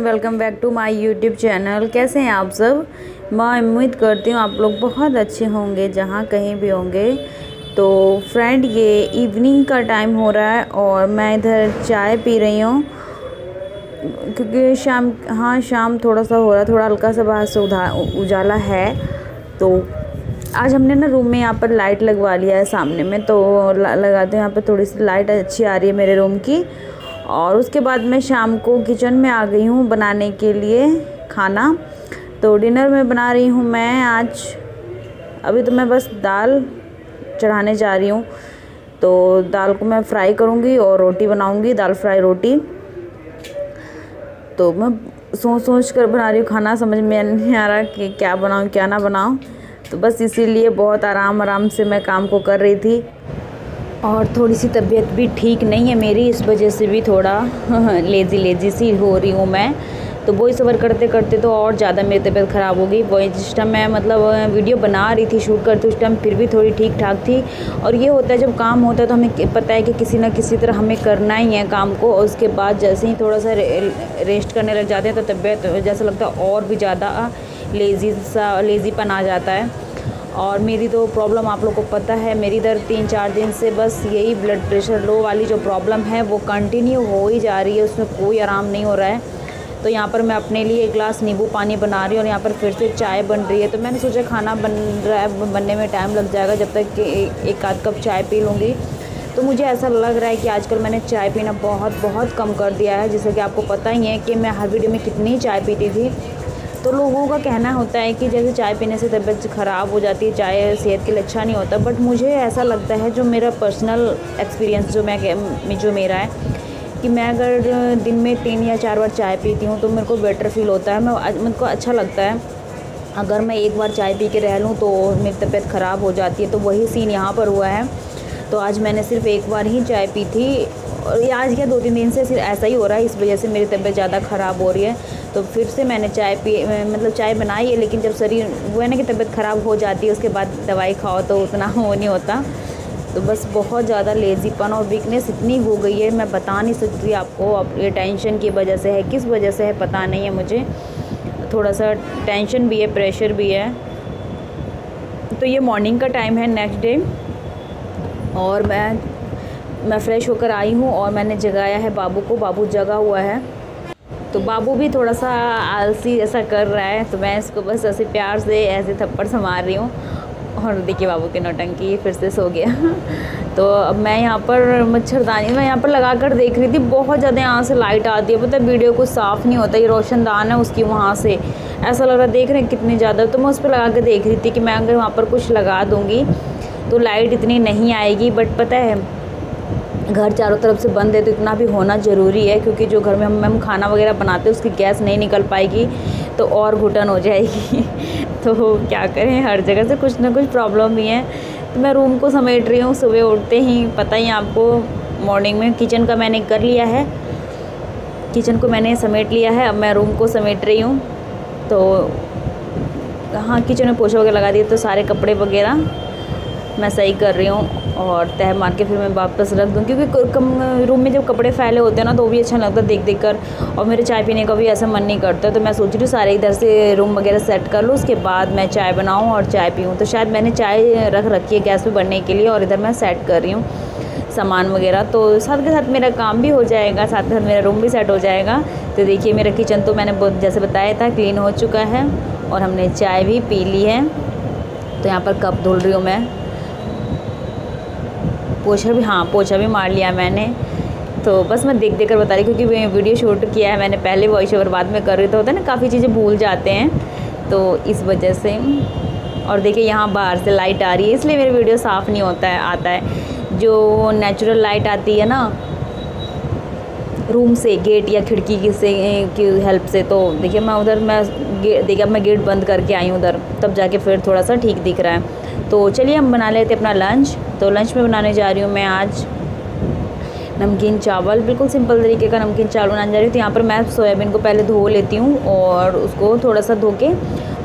Welcome back to my YouTube channel कैसे हैं आप सब? मैं उम्मीद करती हूँ आप लोग बहुत अच्छे होंगे, जहाँ कहीं भी होंगे। तो फ्रेंड ये इवनिंग का टाइम हो रहा है और मैं इधर चाय पी रही हूँ। क्योंकि शाम हाँ शाम थोड़ा सा हो रहा है, थोड़ा हल्का सा बाहर से उजाला है। तो आज हमने ना रूम में यहाँ पर लाइट लगवा लिया है सामने में तो लगाते हैं यहाँ पर थोड़ी सी लाइट अच्छी आ रही है मेरे रूम की। और उसके बाद मैं शाम को किचन में आ गई हूँ बनाने के लिए खाना। तो डिनर में बना रही हूँ मैं आज। अभी तो मैं बस दाल चढ़ाने जा रही हूँ। तो दाल को मैं फ्राई करूँगी और रोटी बनाऊँगी, दाल फ्राई रोटी। तो मैं सोच सोच कर बना रही हूँ खाना, समझ में नहीं आ रहा कि क्या बनाऊँ, क्या ना बनाऊँ। तो बस इसीलिए बहुत आराम आराम से मैं काम को कर रही थी। और थोड़ी सी तबीयत भी ठीक नहीं है मेरी, इस वजह से भी थोड़ा लेज़ी लेज़ी सी हो रही हूँ मैं। तो वही सफ़र करते करते तो और ज़्यादा मेरी तबीयत ख़राब हो गई। वही जिस टाइम मैं मतलब वीडियो बना रही थी शूट करती, उस टाइम फिर भी थोड़ी ठीक ठाक थी। और ये होता है, जब काम होता है तो हमें पता है कि किसी ना किसी तरह हमें करना ही है काम को। और उसके बाद जैसे ही थोड़ा सा रेस्ट करने लग जाते हैं तो तबीयत जैसा लगता है और भी ज़्यादा लेज़ी सा लेज़ीपन आ जाता है। और मेरी तो प्रॉब्लम आप लोग को पता है, मेरी इधर तीन चार दिन से बस यही ब्लड प्रेशर लो वाली जो प्रॉब्लम है, वो कंटिन्यू हो ही जा रही है, उसमें कोई आराम नहीं हो रहा है। तो यहाँ पर मैं अपने लिए एक गिलास नींबू पानी बना रही हूँ और यहाँ पर फिर से चाय बन रही है। तो मैंने सोचा खाना बन रहा है बनने में टाइम लग जाएगा जब तक कि एक आध कप चाय पी लूँगी। तो मुझे ऐसा लग रहा है कि आजकल मैंने चाय पीना बहुत बहुत कम कर दिया है जैसे कि आपको पता ही है कि मैं हर वीडियो में कितनी चाय पीती थी। तो लोगों का कहना होता है कि जैसे चाय पीने से तबीयत ख़राब हो जाती है, चाय सेहत के लिए अच्छा नहीं होता बट मुझे ऐसा लगता है जो मेरा पर्सनल एक्सपीरियंस जो मैं जो मेरा है, कि मैं अगर दिन में तीन या चार बार चाय पीती हूँ तो मेरे को बेटर फील होता है। मैं मेरे को अच्छा लगता है, अगर मैं एक बार चाय पी के रह लूँ तो मेरी तबीयत ख़राब हो जाती है तो वही सीन यहाँ पर हुआ है। तो आज मैंने सिर्फ़ एक बार ही चाय पी थी और आज क्या दो तीन दिन से सिर्फ़ ऐसा ही हो रहा है, इस वजह से मेरी तबीयत ज़्यादा ख़राब हो रही है। तो फिर से मैंने चाय पी मतलब चाय बनाई है, लेकिन जब शरीर, वो है ना कि तबीयत ख़राब हो जाती है, उसके बाद दवाई खाओ तो उतना वो नहीं होता। तो बस बहुत ज़्यादा लेज़ीपन और वीकनेस इतनी हो गई है, मैं बता नहीं सकती आपको, अब ये टेंशन की वजह से है, किस वजह से है पता नहीं है मुझे। थोड़ा सा टेंशन भी है प्रेशर भी है। तो ये मॉर्निंग का टाइम है नेक्स्ट डे और मैं मैं फ़्रेश होकर आई हूँ और मैंने जगाया है बाबू को, बाबू जगा हुआ है। तो बाबू भी थोड़ा सा आलसी ऐसा कर रहा है तो मैं इसको बस ऐसे प्यार से ऐसे थप्पड़ संभाल रही हूँ। और देखिए बाबू की नौटंकी फिर से सो गया। तो अब मैं यहाँ पर मच्छरदानी मैं यहाँ पर लगा कर देख रही थी, बहुत ज़्यादा यहाँ से लाइट आती है, पता है वीडियो कुछ साफ़ नहीं होता, ये रोशनदान है उसकी वहाँ से। ऐसा लग रहा देख रहे हैं कितनी ज़्यादा तो मैं उस पर लगा कर देख रही थी कि मैं अगर वहाँ पर कुछ लगा दूँगी तो लाइट इतनी नहीं आएगी बट पता है घर चारों तरफ़ से बंद है तो इतना भी होना ज़रूरी है, क्योंकि जो घर में हम हम खाना वगैरह बनाते हैं, उसकी गैस नहीं निकल पाएगी तो और घुटन हो जाएगी। तो क्या करें, हर जगह से कुछ ना कुछ प्रॉब्लम भी है। तो मैं रूम को समेट रही हूँ, सुबह उठते ही पता ही आपको मॉर्निंग में किचन का मैंने कर लिया है। किचन को मैंने समेट लिया है, अब मैं रूम को समेट रही हूँ। तो हाँ किचन में पोछा वगैरह लगा दिए तो सारे कपड़े वगैरह मैं सही कर रही हूँ और तह मार के फिर मैं वापस रख दूँ। क्योंकि कम, रूम में जब कपड़े फैले होते हैं ना तो भी अच्छा लगता है देख देख कर। और मेरे चाय पीने का भी ऐसा मन नहीं करता तो मैं सोच रही हूँ सारे इधर से रूम वगैरह सेट कर लूँ, उसके बाद मैं चाय बनाऊँ और चाय पीऊँ। तो शायद मैंने चाय रख रखी है गैस पर बनने के लिए और इधर मैं सेट कर रही हूँ सामान वगैरह। तो साथ के साथ मेरा काम भी हो जाएगा, साथ के साथ मेरा रूम भी सेट हो जाएगा। तो देखिए मेरा किचन तो मैंने जैसे बताया था, क्लीन हो चुका है और हमने चाय भी पी ली है। तो यहाँ पर कप धुल रही हूँ मैं। पोछा भी हाँ पोछा भी मार लिया मैंने। तो बस मैं देख देख कर बता रही क्योंकि वीडियो शूट किया है मैंने पहले वॉइस ओवर बाद में कर रही तो होता है ना, काफ़ी चीज़ें भूल जाते हैं। तो इस वजह से। और देखिए, यहाँ बाहर से लाइट आ रही है, इसलिए मेरा वीडियो साफ़ नहीं होता है, आता है। जो नेचुरल लाइट आती है ना रूम से गेट या खिड़की की से, की हेल्प से तो देखिए, मैं उधर, मैं देखिए, अब मैं गेट बंद करके आई हूँ उधर, तब जाके फिर थोड़ा सा ठीक दिख रहा है। तो चलिए, हम बना लेते अपना लंच तो लंच में बनाने जा रही हूँ मैं आज। नमकीन चावल, बिल्कुल सिंपल तरीके का नमकीन चावल बनाने जा रही हूँ। तो यहाँ पर मैं सोयाबीन को पहले धो लेती हूँ और उसको थोड़ा सा धो के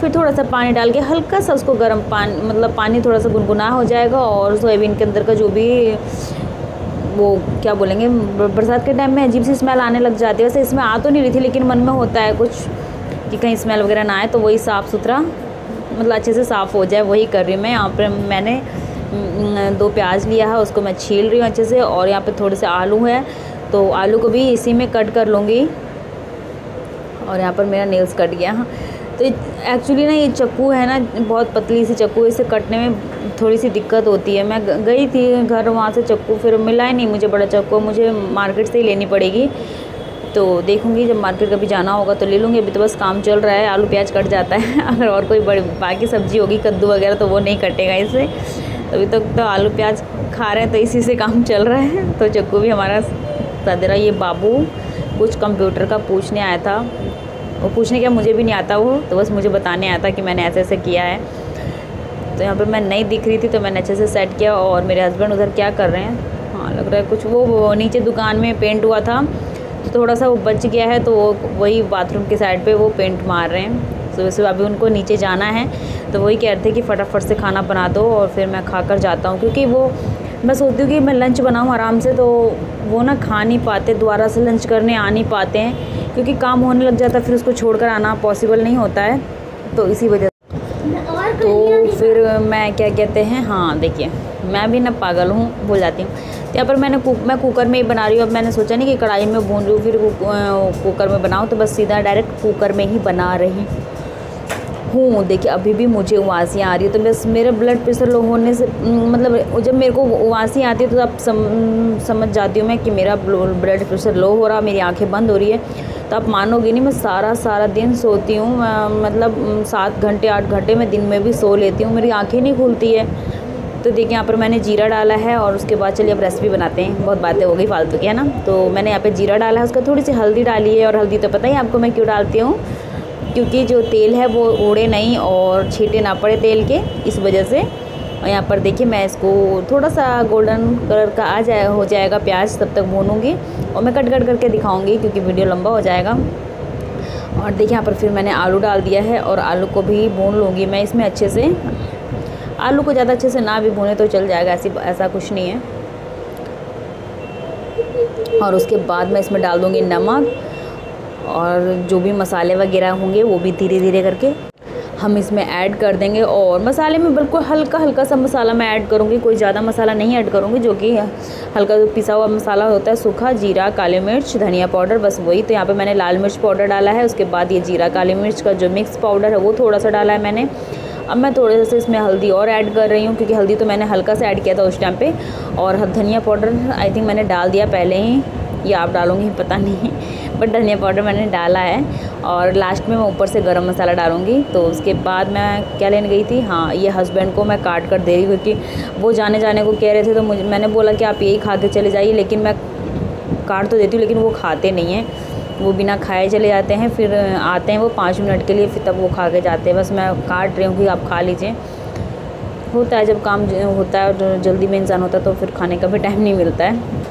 फिर थोड़ा सा पानी डाल के हल्का सा उसको गर्म पानी मतलब पानी थोड़ा सा गुनगुना हो जाएगा और सोयाबीन के अंदर का जो भी वो क्या बोलेंगे बरसात के टाइम में अजीब सी स्मेल आने लग जाती है। वैसे इसमें आ तो नहीं रही थी लेकिन मन में होता है कुछ कि कहीं स्मेल वगैरह ना आए तो वही साफ़ सुथरा मतलब अच्छे से साफ़ हो जाए, वही कर रही हूँ मैं। यहाँ पर मैंने दो प्याज लिया है, उसको मैं छील रही हूँ अच्छे से और यहाँ पे थोड़े से आलू है। तो आलू को भी इसी में कट कर लूँगी। और यहाँ पर मेरा नेल्स कट गया तो एक्चुअली ना ये चक्कू है ना, बहुत पतली सी चक्कू इसे कटने में थोड़ी सी दिक्कत होती है। मैं गई थी घर, वहाँ से चक्कू, फिर मिला ही नहीं मुझे बड़ा चक्कू, मुझे मार्केट से ही लेनी पड़ेगी। तो देखूँगी, जब मार्केट कभी जाना होगा तो ले लूँगी। अभी तो बस काम चल रहा है, आलू प्याज कट जाता है। अगर और कोई बड़ी, बाकी सब्ज़ी होगी, कद्दू वगैरह तो वो नहीं कटेगा इससे अभी तक तो, तो आलू प्याज खा रहे हैं तो इसी से काम चल रहा है। तो चक्कू भी हमारा सदरा ये बाबू कुछ कंप्यूटर का पूछने आया था। वो पूछने क्या मुझे भी नहीं आता वो तो बस मुझे बताने आया था कि मैंने ऐसे ऐसे किया है। तो यहाँ पर मैं नहीं दिख रही थी तो मैंने अच्छे से सेट किया और मेरे हस्बैंड उधर क्या कर रहे हैं? हाँ लग रहा है कुछ वो, वो नीचे दुकान में पेंट हुआ था। तो थोड़ा सा वो बच गया है तो वो वही बाथरूम के साइड पे वो पेंट मार रहे हैं। तो वैसे अभी उनको नीचे जाना है। तो वही कह रहे थे कि फटाफट से खाना बना दो और फिर मैं खा कर जाता हूँ, क्योंकि वो, मैं सोचती हूँ कि मैं लंच बनाऊँ आराम से तो वो ना खा नहीं पाते, दोबारा से लंच करने आ नहीं पाते हैं, क्योंकि काम होने लग जाता है, फिर उसको छोड़ कर आना पॉसिबल नहीं होता है तो इसी वजह तो फिर मैं क्या कहते हैं हाँ देखिए, मैं भी ना पागल हूँ, भूल जाती हूँ। तो यहाँ पर मैंने कुक मैं कुकर में ही बना रही हूँ, अब मैंने सोचा नहीं कि कढ़ाई में भून हूँ, फिर कुकर में बनाऊँ तो बस सीधा डायरेक्ट कुकर में ही बना रही हूँ। देखिए अभी भी मुझे उवासियाँ आ रही है तो बस मेरा ब्लड प्रेशर लो होने से मतलब जब मेरे को उवासी आती है तो आप सम, समझ जाती हूँ मैं कि मेरा ब्लड प्रेशर लो हो रहा मेरी आँखें बंद हो रही है। तो आप मानोगे नहीं मैं सारा सारा दिन सोती हूँ मतलब सात घंटे आठ घंटे मैं दिन में भी सो लेती हूँ मेरी आँखें नहीं खुलती है। तो देखिए यहाँ पर मैंने जीरा डाला है और उसके बाद चलिए अब रेसिपी बनाते हैं। बहुत बातें हो गई फालतू की है ना? तो मैंने यहाँ पे जीरा डाला है उसका थोड़ी सी हल्दी डाली है और हल्दी तो पता ही आपको मैं क्यों डालती हूँ। क्योंकि जो तेल है वो उड़े नहीं और छीटे ना पड़े तेल के, इस वजह से। और यहाँ पर देखिए मैं इसको थोड़ा सा गोल्डन कलर का आ जाए, हो जाएगा प्याज, तब तक भूनूँगी। और मैं कट कट करके दिखाऊँगी क्योंकि वीडियो लंबा हो जाएगा। और देखिए यहाँ पर फिर मैंने आलू डाल दिया है और आलू को भी भून लूँगी मैं इसमें अच्छे से। आलू को ज़्यादा अच्छे से ना भी भूने तो चल जाएगा, ऐसी, ऐसा कुछ नहीं है। और उसके बाद मैं इसमें डाल दूँगी नमक। और जो भी मसाले वगैरह होंगे, वो भी धीरे धीरे करके हम इसमें ऐड कर देंगे। और मसाले में बिल्कुल हल्का हल्का सा मसाला मैं ऐड करूँगी। कोई ज़्यादा मसाला नहीं ऐड करूँगी, जो कि हल्का जो पिसा हुआ मसाला होता है, सूखा, जीरा, काली मिर्च, धनिया पाउडर, बस वही। तो यहाँ पे मैंने लाल मिर्च पाउडर डाला है, उसके बाद ये जीरा, काली मिर्च का जो मिक्स पाउडर है, वो थोड़ा सा डाला है मैंने। अब मैं थोड़े से इसमें हल्दी और ऐड कर रही हूँ, क्योंकि हल्दी तो मैंने हल्का सा ऐड किया था उस टाइम पे। और धनिया पाउडर आई थिंक मैंने डाल दिया पहले ही। या आप डालूँगी, पता नहीं। बट धनिया पाउडर मैंने डाला है और लास्ट में मैं ऊपर से गरम मसाला डालूँगी। तो उसके बाद मैं क्या लेने गई थी? हाँ ये हस्बैंड को मैं काट कर दे रही क्योंकि वो जाने जाने को कह रहे थे तो मुझे, मैंने बोला कि आप यही खा के चले जाइए, लेकिन मैं काट तो देती हूँ, लेकिन वो खाते नहीं हैं। वो बिना खाए चले जाते हैं, फिर आते हैं वो पाँच मिनट के लिए, फिर तब वो खा के जाते हैं। बस मैं काट रही हूँ कि आप खा लीजिए। होता है जब काम होता है और जल्दी में इंसान होता है तो फिर खाने का भी टाइम नहीं मिलता है।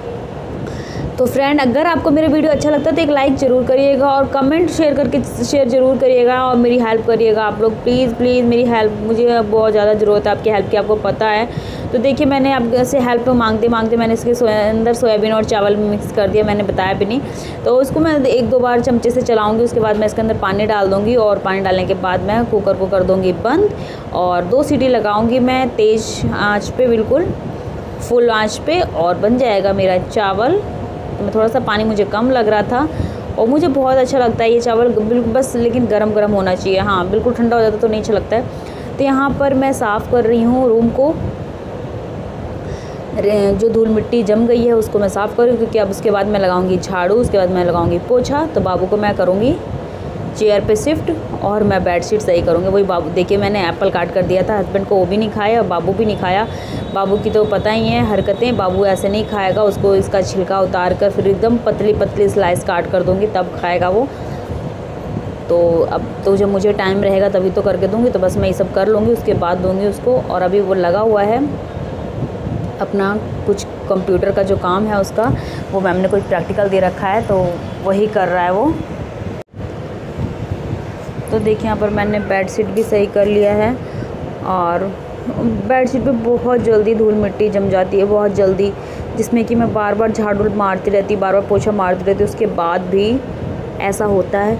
तो फ्रेंड अगर आपको मेरा वीडियो अच्छा लगता है तो एक लाइक ज़रूर करिएगा और कमेंट शेयर करके शेयर ज़रूर करिएगा और मेरी हेल्प करिएगा आप लोग। प्लीज़ प्लीज़ मेरी हेल्प मुझे बहुत ज़्यादा ज़रूरत है, आपकी हेल्प की आपको पता है। तो देखिए, मैंने आपसे हेल्प मांगते मांगते मैंने इसके अंदर सोयाबीन और चावल मिक्स कर दिया, मैंने बताया भी नहीं। तो उसको मैं एक दो बार चमचे से चलाऊँगी, उसके बाद मैं इसके अंदर पानी डाल दूँगी और पानी डालने के बाद मैं कुकर को कर दूँगी बंद और दो सीटी लगाऊँगी मैं तेज़ आँच पर बिल्कुल फुल आँच पे और बन जाएगा मेरा चावल। थोड़ा सा पानी मुझे कम लग रहा था और मुझे बहुत अच्छा लगता है ये चावल बिल्कुल बस लेकिन गरम गरम होना चाहिए। हाँ बिल्कुल ठंडा हो जाता तो नहीं अच्छा लगता है। तो यहाँ पर मैं साफ़ कर रही हूँ रूम को। जो धूल मिट्टी जम गई है उसको मैं साफ़ करूँ क्योंकि अब उसके बाद मैं लगाऊँगी झाड़ू, उसके बाद मैं लगाऊँगी पोछा तो बाबू को मैं करूँगी। चेयर पे शिफ्ट और मैं बेडशीट सही करूँगी। वही बाबू, देखिए मैंने एप्पल काट कर दिया था हस्बैंड को वो भी नहीं खाया और बाबू भी नहीं खाया। बाबू की तो पता ही है हरकतें, बाबू ऐसे नहीं खाएगा, उसको इसका छिलका उतार कर फिर एकदम पतली पतली स्लाइस काट कर दूँगी, तब खाएगा वो। तो अब तो जब मुझे टाइम रहेगा तभी तो करके दूँगी तो बस मैं ये सब कर लूँगी, उसके बाद दूँगी उसको। और अभी वो लगा हुआ है अपना कुछ कंप्यूटर का जो काम है उसका, वो मैम ने कुछ प्रैक्टिकल दे रखा है तो वही कर रहा है वो। तो देखिए, यहाँ पर मैंने बेड शीट भी सही कर लिया है और बेड शीट पे बहुत जल्दी धूल मिट्टी जम जाती है, बहुत जल्दी। जिसमें कि मैं बार बार झाड़ू मारती रहती बार बार पोछा मारती रहती, उसके बाद भी ऐसा होता है।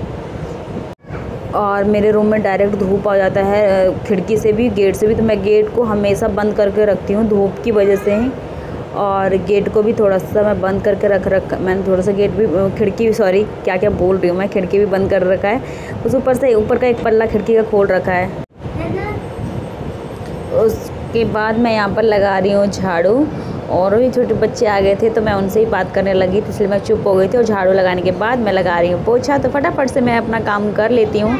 और मेरे रूम में डायरेक्ट धूप आ जाता है, खिड़की से भी गेट से भी तो मैं गेट को हमेशा बंद करके रखती हूँ, धूप की वजह से ही। और गेट को भी थोड़ा सा मैं बंद करके रख रख मैंने थोड़ा सा गेट भी खिड़की भी सॉरी क्या क्या बोल रही हूँ मैं खिड़की भी बंद कर रखा है। उस ऊपर से ऊपर का एक पल्ला खिड़की का खोल रखा है। उसके बाद मैं यहाँ पर लगा रही हूँ झाड़ू। और भी छोटे बच्चे आ गए थे तो मैं उनसे ही बात करने लगी थी, इसलिए मैं चुप हो गई थी और झाड़ू लगाने के बाद मैं लगा रही हूँ पोछा। तो फटाफट से मैं अपना काम कर लेती हूँ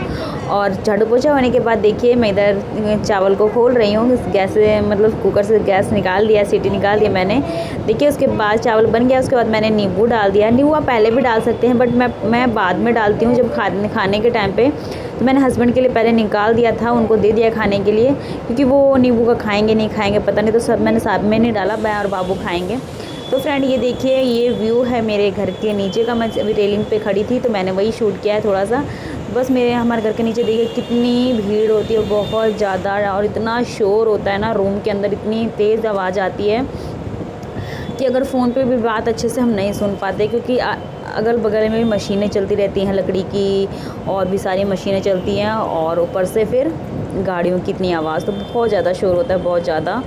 और झाड़ू पोछा होने के बाद देखिए, मैं इधर चावल को खोल रही हूँ गैस से मतलब कुकर से गैस निकाल दिया, सीटी निकाल दिया मैंने। देखिए, उसके बाद चावल बन गया, उसके बाद मैंने नींबू डाल दिया। नींबू पहले भी डाल सकते हैं, बट मैं मैं बाद में डालती हूँ जब खाने खाने के टाइम पर मैंने हस्बैंड के लिए पहले निकाल दिया था, उनको दे दिया खाने के लिए, क्योंकि वो नींबू का खाएँगे, नहीं खाएँगे, पता नहीं तो सब मैंने साथ में नहीं डाला, मैं और बाबू खाएँगे। तो फ्रेंड ये देखिए, ये व्यू है मेरे घर के नीचे का, मैं अभी रेलिंग पे खड़ी थी तो मैंने वही शूट किया है थोड़ा सा बस मेरे, हमारे घर के नीचे देखिए, कितनी भीड़ होती है बहुत ज़्यादा, और इतना शोर होता है ना रूम के अंदर इतनी तेज़ आवाज़ आती है, कि अगर फ़ोन पे भी बात अच्छे से हम नहीं सुन पाते, क्योंकि अगल बगल में भी मशीनें चलती रहती हैं लकड़ी की, और भी सारी मशीनें चलती हैं, और ऊपर से फिर गाड़ियों की इतनी आवाज़ तो बहुत ज़्यादा शोर होता है, बहुत ज़्यादा।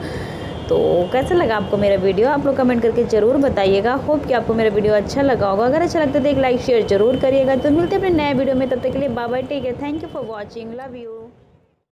तो कैसा लगा आपको मेरा वीडियो? आप लोग कमेंट करके ज़रूर बताइएगा। होप कि आपको मेरा वीडियो अच्छा लगा होगा। अगर अच्छा लगता है तो एक लाइक, शेयर ज़रूर करिएगा। तो मिलते हैं अपने नए वीडियो में, तब तक के लिए बाबा टेक है thank you for watching. Love you.